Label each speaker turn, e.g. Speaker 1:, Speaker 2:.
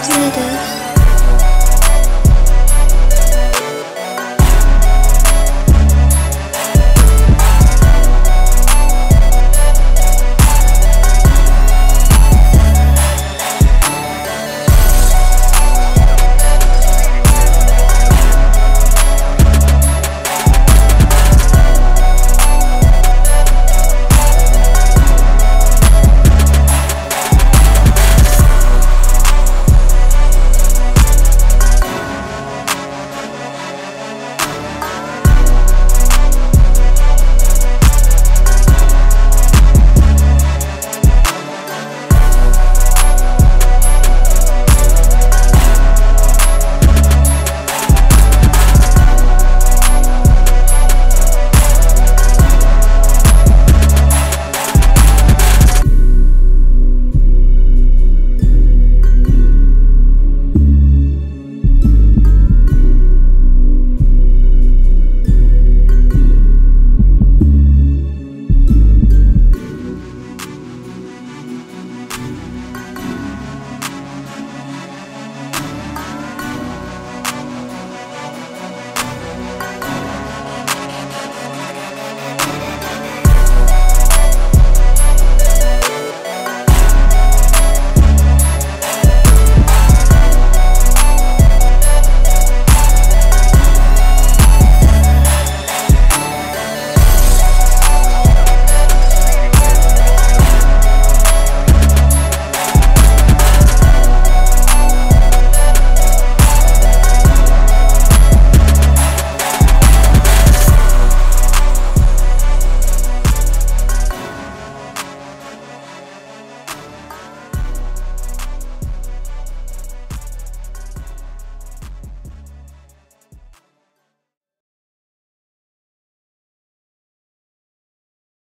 Speaker 1: 亲爱的。